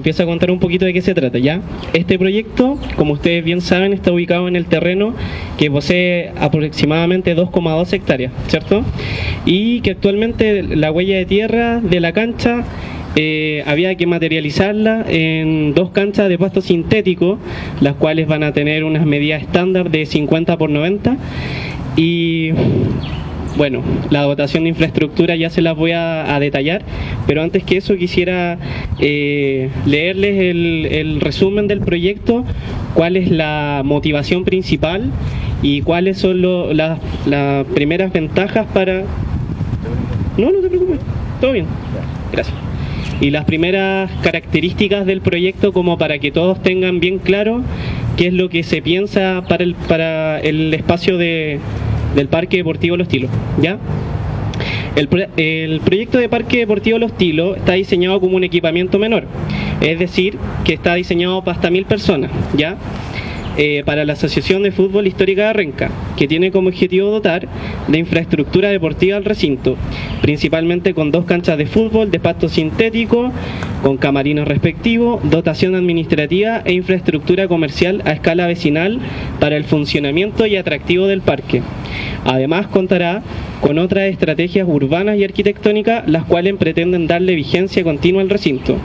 Empiezo a contar un poquito de qué se trata, ¿ya? Este proyecto, como ustedes bien saben, está ubicado en el terreno que posee aproximadamente 2,2 hectáreas, ¿cierto? Y que actualmente la huella de tierra de la cancha eh, había que materializarla en dos canchas de pasto sintético, las cuales van a tener unas medidas estándar de 50 por 90 y bueno, la dotación de infraestructura ya se las voy a, detallar, pero antes que eso quisiera eh, leerles el, resumen del proyecto, cuál es la motivación principal y cuáles son las primeras ventajas para... No, no te preocupes, todo bien. Gracias. Y las primeras características del proyecto como para que todos tengan bien claro qué es lo que se piensa para el, para el espacio de, del Parque Deportivo Los Tilos, ¿ya? El, el, proyecto de Parque Deportivo Los Tilos está diseñado como un equipamiento menor, es decir, que está diseñado para hasta mil personas, ¿ya? Eh, para la Asociación de Fútbol Histórica de Renca, que tiene como objetivo dotar de infraestructura deportiva al recinto, principalmente con dos canchas de fútbol de pasto sintético, con camarinos respectivos, dotación administrativa e infraestructura comercial a escala vecinal para el funcionamiento y atractivo del parque. Además contará con otras estrategias urbanas y arquitectónicas las cuales pretenden darle vigencia continua al recinto.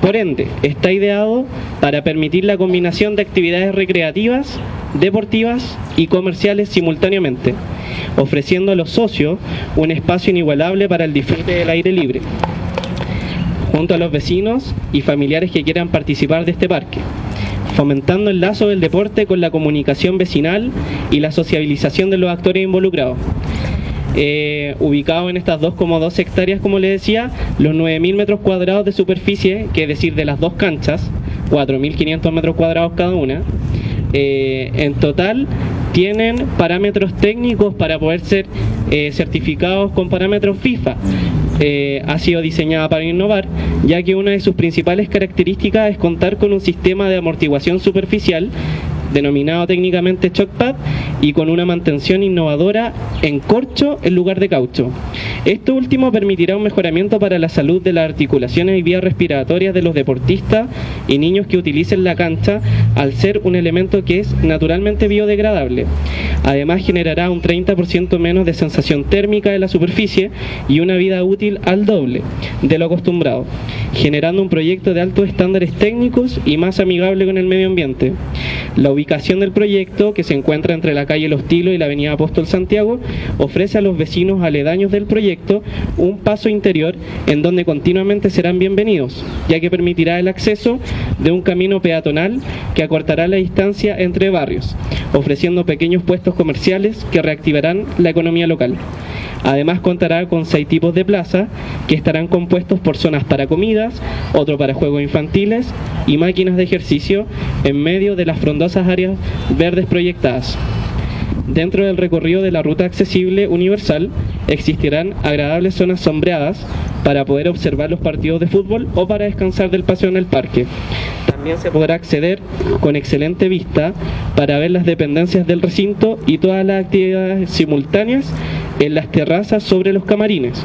Por ende, está ideado para permitir la combinación de actividades recreativas, deportivas y comerciales simultáneamente, ofreciendo a los socios un espacio inigualable para el disfrute del aire libre, junto a los vecinos y familiares que quieran participar de este parque fomentando el lazo del deporte con la comunicación vecinal y la sociabilización de los actores involucrados. Eh, ubicado en estas 2,2 hectáreas, como les decía, los 9.000 metros cuadrados de superficie, que es decir, de las dos canchas, 4.500 metros cuadrados cada una, eh, en total tienen parámetros técnicos para poder ser eh, certificados con parámetros FIFA. Ha sido diseñada para innovar, ya que una de sus principales características es contar con un sistema de amortiguación superficial denominado técnicamente shockpad y con una mantención innovadora en corcho en lugar de caucho. Esto último permitirá un mejoramiento para la salud de las articulaciones y vías respiratorias de los deportistas y niños que utilicen la cancha al ser un elemento que es naturalmente biodegradable. Además generará un 30% menos de sensación térmica de la superficie y una vida útil al doble de lo acostumbrado, generando un proyecto de altos estándares técnicos y más amigable con el medio ambiente. La ubicación del proyecto, que se encuentra entre la calle Los Tilos y la avenida Apóstol Santiago, ofrece a los vecinos aledaños del proyecto un paso interior en donde continuamente serán bienvenidos, ya que permitirá el acceso de un camino peatonal que acortará la distancia entre barrios, ofreciendo pequeños puestos comerciales que reactivarán la economía local. Además contará con seis tipos de plaza que estarán compuestos por zonas para comidas, otro para juegos infantiles y máquinas de ejercicio en medio de las frondosas áreas verdes proyectadas. Dentro del recorrido de la ruta accesible universal existirán agradables zonas sombreadas para poder observar los partidos de fútbol o para descansar del paseo en el parque. También se podrá acceder con excelente vista para ver las dependencias del recinto y todas las actividades simultáneas en las terrazas sobre los camarines,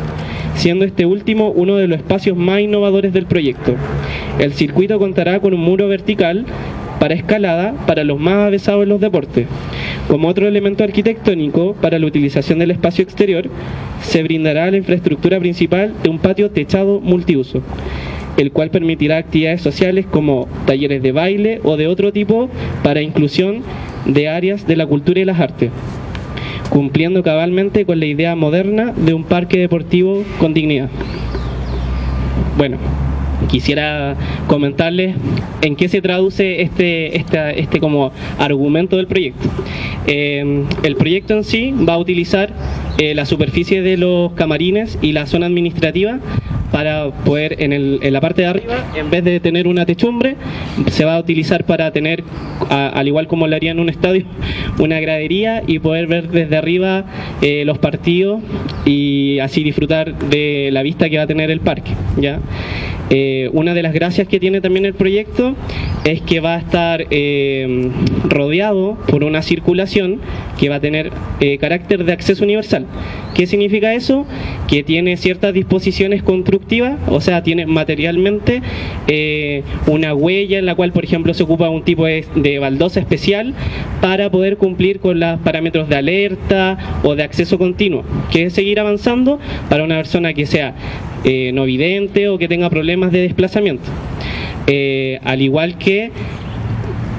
siendo este último uno de los espacios más innovadores del proyecto. El circuito contará con un muro vertical para escalada para los más avesados en los deportes. Como otro elemento arquitectónico para la utilización del espacio exterior, se brindará la infraestructura principal de un patio techado multiuso, el cual permitirá actividades sociales como talleres de baile o de otro tipo para inclusión de áreas de la cultura y las artes cumpliendo cabalmente con la idea moderna de un parque deportivo con dignidad. Bueno, quisiera comentarles en qué se traduce este, este como argumento del proyecto. Eh, el proyecto en sí va a utilizar eh, la superficie de los camarines y la zona administrativa para poder en, el, en, la parte de arriba, en vez de tener una techumbre, se va a utilizar para tener, al igual como lo haría en un estadio, una gradería y poder ver desde arriba eh, los partidos y así disfrutar de la vista que va a tener el parque. ¿ya? Eh, una de las gracias que tiene también el proyecto es que va a estar eh, rodeado por una circulación que va a tener carácter de acceso universal. ¿Qué significa eso? Que tiene ciertas disposiciones constructivas, o sea, tiene materialmente eh, una huella en la cual, por ejemplo, se ocupa un tipo de, de baldosa especial para poder cumplir con los parámetros de alerta o de acceso continuo, que es seguir avanzando para una persona que sea no vidente o que tenga problemas de desplazamiento. Eh, al igual que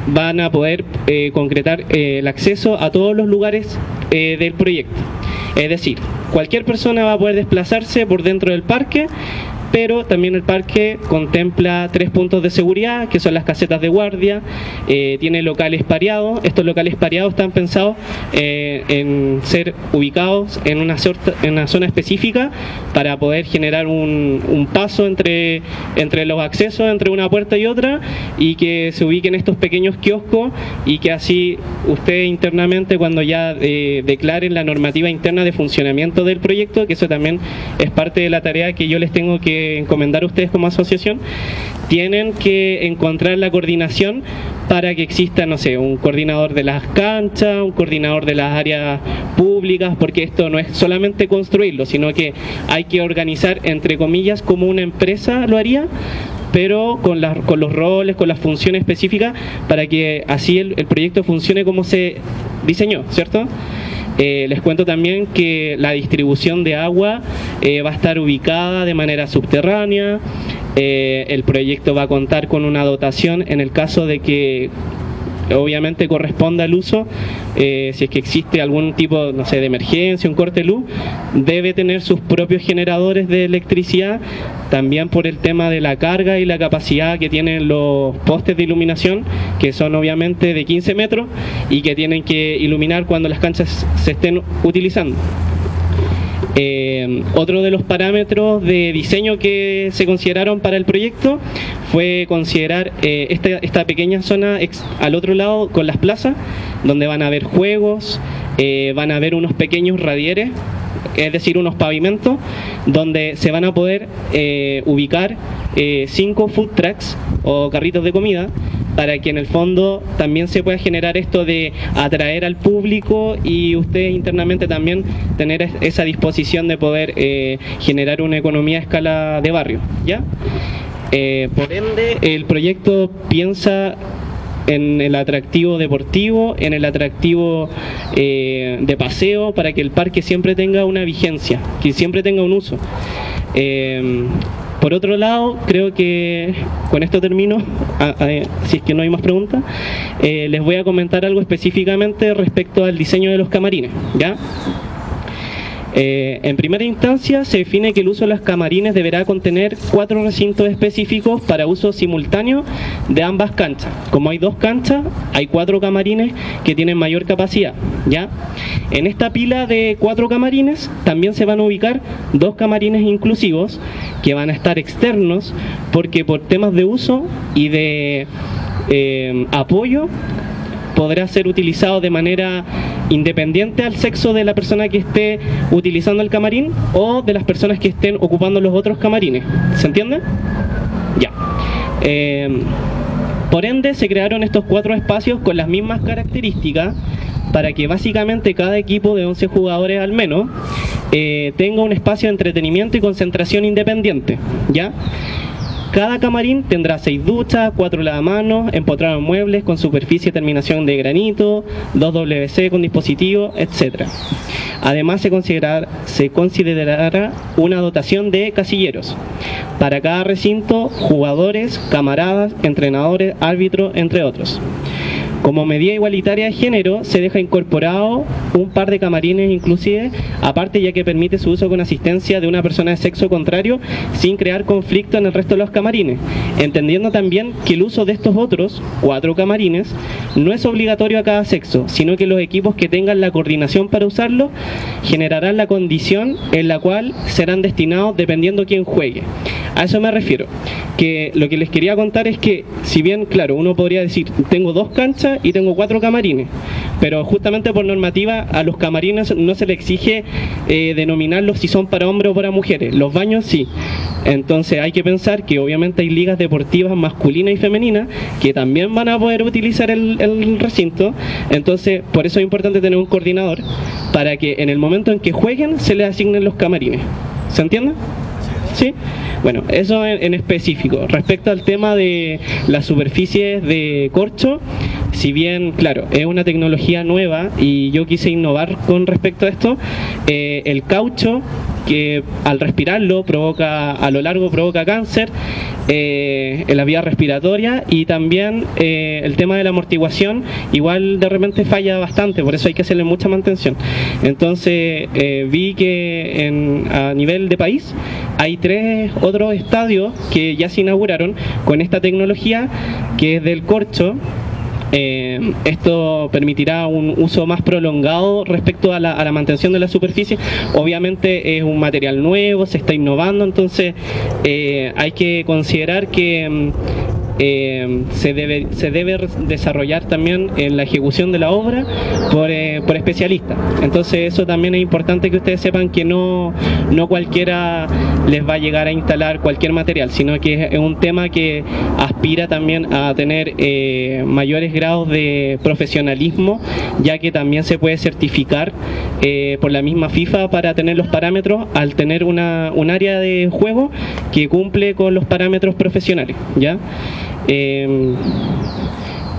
van a poder eh, concretar eh, el acceso a todos los lugares del proyecto. Es decir, cualquier persona va a poder desplazarse por dentro del parque pero también el parque contempla tres puntos de seguridad, que son las casetas de guardia, eh, tiene locales pareados, estos locales pareados están pensados eh, en ser ubicados en una, en una zona específica para poder generar un, paso entre, entre los accesos, entre una puerta y otra, y que se ubiquen estos pequeños kioscos y que así ustedes internamente cuando ya eh, declaren la normativa interna de funcionamiento del proyecto, que eso también es parte de la tarea que yo les tengo que encomendar ustedes como asociación, tienen que encontrar la coordinación para que exista, no sé, un coordinador de las canchas, un coordinador de las áreas públicas, porque esto no es solamente construirlo, sino que hay que organizar, entre comillas, como una empresa lo haría, pero con, con los roles, con las funciones específicas, para que así el proyecto funcione como se diseñó, ¿cierto? Eh, les cuento también que la distribución de agua eh, va a estar ubicada de manera subterránea. Eh, el proyecto va a contar con una dotación en el caso de que obviamente corresponda al uso, eh, si es que existe algún tipo, no sé, de emergencia, un corte de luz, debe tener sus propios generadores de electricidad, también por el tema de la carga y la capacidad que tienen los postes de iluminación, que son obviamente de 15 metros y que tienen que iluminar cuando las canchas se estén utilizando. Eh, otro de los parámetros de diseño que se consideraron para el proyecto fue considerar eh, esta, pequeña zona al otro lado con las plazas, donde van a haber juegos, eh, van a haber unos pequeños radieres, es decir, unos pavimentos, donde se van a poder ubicar cinco food trucks o carritos de comida para que en el fondo también se pueda generar esto de atraer al público y ustedes internamente también tener esa disposición de poder eh, generar una economía a escala de barrio, ¿ya? Eh, por ende, el proyecto piensa en el atractivo deportivo, en el atractivo eh, de paseo, para que el parque siempre tenga una vigencia, que siempre tenga un uso. Por otro lado, creo que con esto termino, si es que no hay más preguntas, eh, les voy a comentar algo específicamente respecto al diseño de los camarines, ¿ya? Eh, en primera instancia, se define que el uso de las camarines deberá contener cuatro recintos específicos para uso simultáneo de ambas canchas. Como hay dos canchas, hay cuatro camarines que tienen mayor capacidad. ¿ya? En esta pila de cuatro camarines también se van a ubicar dos camarines inclusivos que van a estar externos porque por temas de uso y de eh, apoyo podrá ser utilizado de manera independiente al sexo de la persona que esté utilizando el camarín o de las personas que estén ocupando los otros camarines. ¿Se entiende? Ya. Eh, por ende, se crearon estos cuatro espacios con las mismas características para que básicamente cada equipo de 11 jugadores al menos eh, tenga un espacio de entretenimiento y concentración independiente. ¿Ya? Cada camarín tendrá seis duchas, cuatro lavamanos, empotrados muebles con superficie terminación de granito, dos WC con dispositivo, etc. Además se considerará una dotación de casilleros. Para cada recinto, jugadores, camaradas, entrenadores, árbitros, entre otros. Como medida igualitaria de género, se deja incorporado un par de camarines inclusive, aparte ya que permite su uso con asistencia de una persona de sexo contrario sin crear conflicto en el resto de los camarines, entendiendo también que el uso de estos otros cuatro camarines no es obligatorio a cada sexo, sino que los equipos que tengan la coordinación para usarlo generarán la condición en la cual serán destinados dependiendo quién juegue. A eso me refiero, que lo que les quería contar es que si bien, claro, uno podría decir, tengo dos canchas, y tengo cuatro camarines. Pero justamente por normativa a los camarines no se le exige eh, denominarlos si son para hombres o para mujeres. Los baños sí. Entonces hay que pensar que obviamente hay ligas deportivas masculinas y femeninas que también van a poder utilizar el, el recinto. Entonces por eso es importante tener un coordinador para que en el momento en que jueguen se les asignen los camarines. ¿Se entiende? ¿Sí? Bueno, eso en, específico. Respecto al tema de las superficies de corcho, si bien, claro, es una tecnología nueva y yo quise innovar con respecto a esto, eh, el caucho que al respirarlo provoca a lo largo provoca cáncer eh, en la vía respiratoria y también eh, el tema de la amortiguación igual de repente falla bastante por eso hay que hacerle mucha mantención. Entonces vi que en, a nivel de país hay tres otros estadios que ya se inauguraron con esta tecnología que es del corcho eh, esto permitirá un uso más prolongado respecto a la, a la, mantención de la superficie. Obviamente es un material nuevo, se está innovando, entonces eh, hay que considerar que mm, eh, se, debe, se debe desarrollar también en la ejecución de la obra por, eh, por especialistas. Entonces eso también es importante que ustedes sepan que no, no cualquiera les va a llegar a instalar cualquier material, sino que es un tema que aspira también a tener eh, mayores grados de profesionalismo, ya que también se puede certificar eh, por la misma FIFA para tener los parámetros al tener una, un área de juego que cumple con los parámetros profesionales. ¿ya? Eh,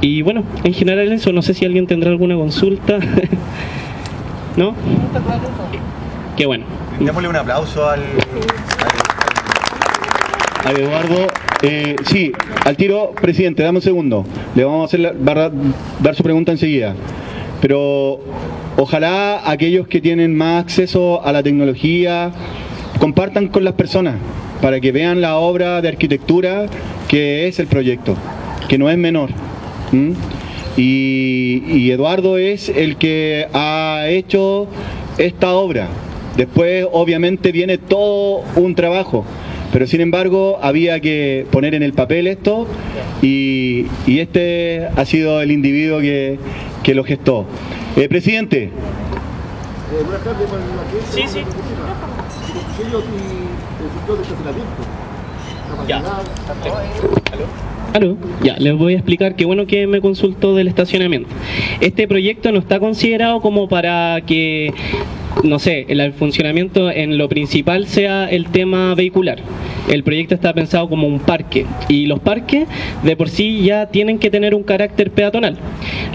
y bueno, en general eso, no sé si alguien tendrá alguna consulta. ¿No? Qué bueno. Démosle un aplauso al, a Eduardo. Eh, sí, al tiro, presidente, dame un segundo. Le vamos a hacer la, va a dar su pregunta enseguida. Pero ojalá aquellos que tienen más acceso a la tecnología compartan con las personas para que vean la obra de arquitectura que es el proyecto, que no es menor. Y, y Eduardo es el que ha hecho esta obra. Después obviamente viene todo un trabajo, pero sin embargo había que poner en el papel esto y, y este ha sido el individuo que, que lo gestó. Eh, presidente. Eh, buenas tardes, Sí, sí. Ellos y el sector de estacionamiento. Ya. Claro, ya, les voy a explicar qué bueno que me consultó del estacionamiento. Este proyecto no está considerado como para que, no sé, el funcionamiento en lo principal sea el tema vehicular. El proyecto está pensado como un parque y los parques de por sí ya tienen que tener un carácter peatonal.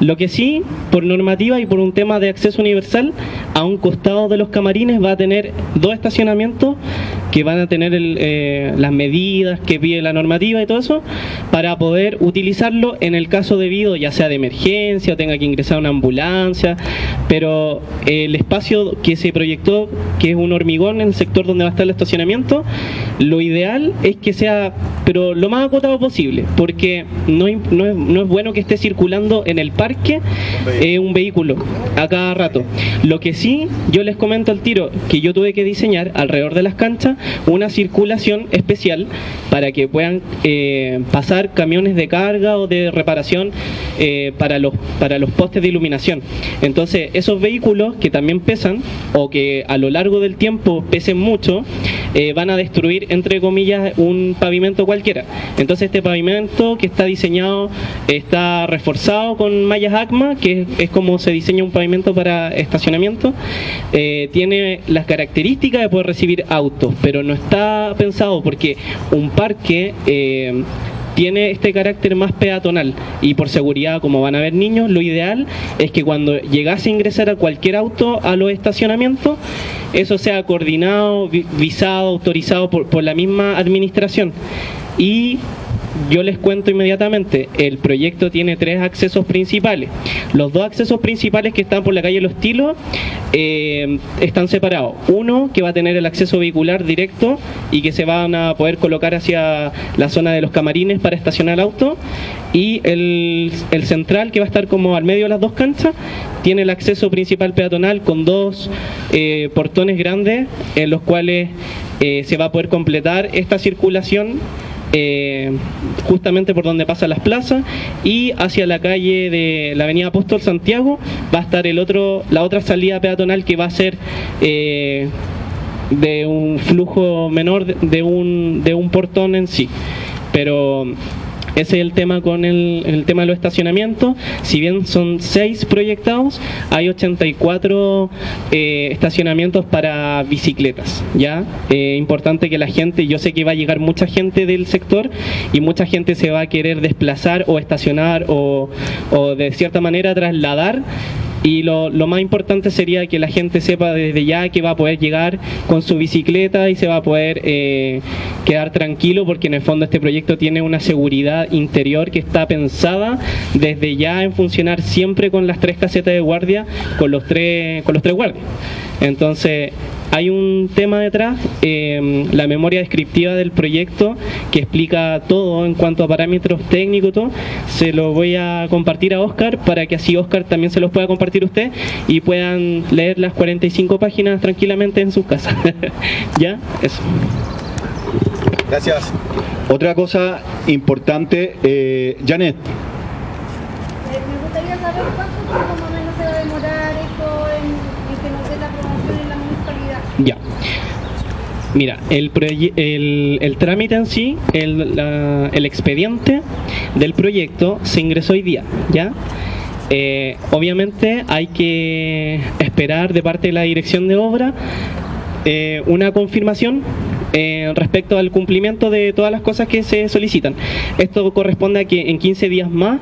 Lo que sí, por normativa y por un tema de acceso universal, a un costado de los camarines va a tener dos estacionamientos que van a tener el, eh, las medidas que pide la normativa y todo eso para poder utilizarlo en el caso debido, ya sea de emergencia tenga que ingresar una ambulancia, pero el espacio que se proyectó, que es un hormigón en el sector donde va a estar el estacionamiento, lo ideal es que sea, pero lo más acotado posible, porque no, no, es, no es bueno que esté circulando en el parque eh, un vehículo a cada rato. Lo que sí, yo les comento al tiro que yo tuve que diseñar alrededor de las canchas una circulación especial para que puedan eh, pasar camiones de carga o de reparación eh, para, los, para los postes de iluminación. Entonces, esos vehículos que también pesan o que a lo largo del tiempo pesen mucho, eh, van a destruir, entre comillas, un pavimento cualquiera. Entonces, este pavimento que está diseñado está reforzado con mallas ACMA, que es, como se diseña un pavimento para estacionamiento, eh, tiene las características de poder recibir autos, pero no está pensado porque un parque eh, tiene este carácter más peatonal y por seguridad, como van a ver niños, lo ideal es que cuando llegase a ingresar a cualquier auto a los estacionamientos, eso sea coordinado, vi- visado, autorizado por, por la misma administración. Y yo les cuento inmediatamente, el proyecto tiene tres accesos principales. Los dos accesos principales que están por la calle Los Tilos eh, están separados. Uno que va a tener el acceso vehicular directo y que se van a poder colocar hacia la zona de los camarines para estacionar el auto. Y el, central que va a estar como al medio de las dos canchas tiene el acceso principal peatonal con dos eh, portones grandes en los cuales eh, se va a poder completar esta circulación eh, justamente por donde pasan las plazas y hacia la calle de la avenida Apóstol Santiago va a estar el otro la otra salida peatonal que va a ser eh, de un flujo menor de, un, de un portón en sí. Pero ese es el tema con el, tema de los estacionamientos. Si bien son seis proyectados, hay 84 eh, estacionamientos para bicicletas. Ya, Eh, importante que la gente, yo sé que va a llegar mucha gente del sector y mucha gente se va a querer desplazar o estacionar o, o de cierta manera trasladar y lo, lo más importante sería que la gente sepa desde ya que va a poder llegar con su bicicleta y se va a poder eh, quedar tranquilo porque en el fondo este proyecto tiene una seguridad interior que está pensada desde ya en funcionar siempre con las tres casetas de guardia, con los tres, con los tres guardias. Entonces, hay un tema detrás, eh, la memoria descriptiva del proyecto que explica todo en cuanto a parámetros técnicos, y todo. se lo voy a compartir a Oscar para que así Oscar también se los pueda compartir a usted y puedan leer las 45 páginas tranquilamente en sus casas. ¿Ya? Eso. Gracias. Otra cosa importante, eh, Janet, Eh, me gustaría saber cuánto tiempo más o menos se va a demorar esto en, en que nos dé la aprobación en la municipalidad. Ya. Mira, el, el, el trámite en sí, el, la- el expediente del proyecto se ingresó hoy día, ¿ya? Eh, obviamente hay que esperar de parte de la dirección de obra eh, una confirmación eh, respecto al cumplimiento de todas las cosas que se solicitan. Esto corresponde a que en 15 días más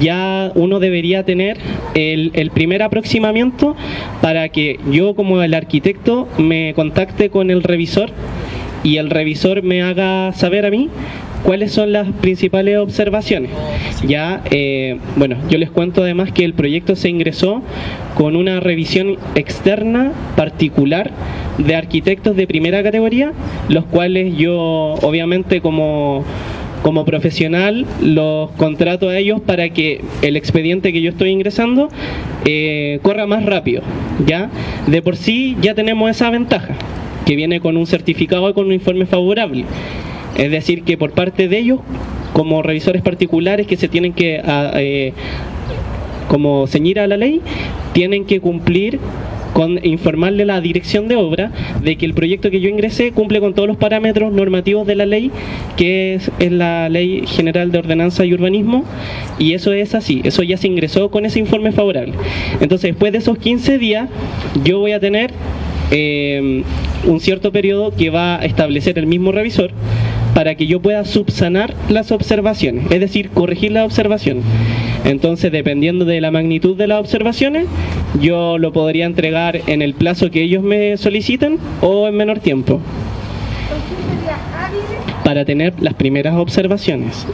ya uno debería tener el, el primer aproximamiento para que yo como el arquitecto me contacte con el revisor y el revisor me haga saber a mí cuáles son las principales observaciones. Ya, eh, bueno, yo les cuento además que el proyecto se ingresó con una revisión externa particular de arquitectos de primera categoría, los cuales yo obviamente como como profesional los contrato a ellos para que el expediente que yo estoy ingresando eh, corra más rápido. ¿ya? De por sí ya tenemos esa ventaja, que viene con un certificado y con un informe favorable. Es decir, que por parte de ellos, como revisores particulares que se tienen que a- eh, como ceñir a la ley, tienen que cumplir con informarle a la dirección de obra de que el proyecto que yo ingresé cumple con todos los parámetros normativos de la ley, que es, es la Ley General de Ordenanza y Urbanismo, y eso es así, eso ya se ingresó con ese informe favorable. Entonces, después de esos 15 días, yo voy a tener eh, un cierto periodo que va a establecer el mismo revisor para que yo pueda subsanar las observaciones, es decir, corregir las observaciones. Entonces, dependiendo de la magnitud de las observaciones, yo lo podría entregar en el plazo que ellos me soliciten o en menor tiempo Son 15 días hábiles para tener las primeras observaciones.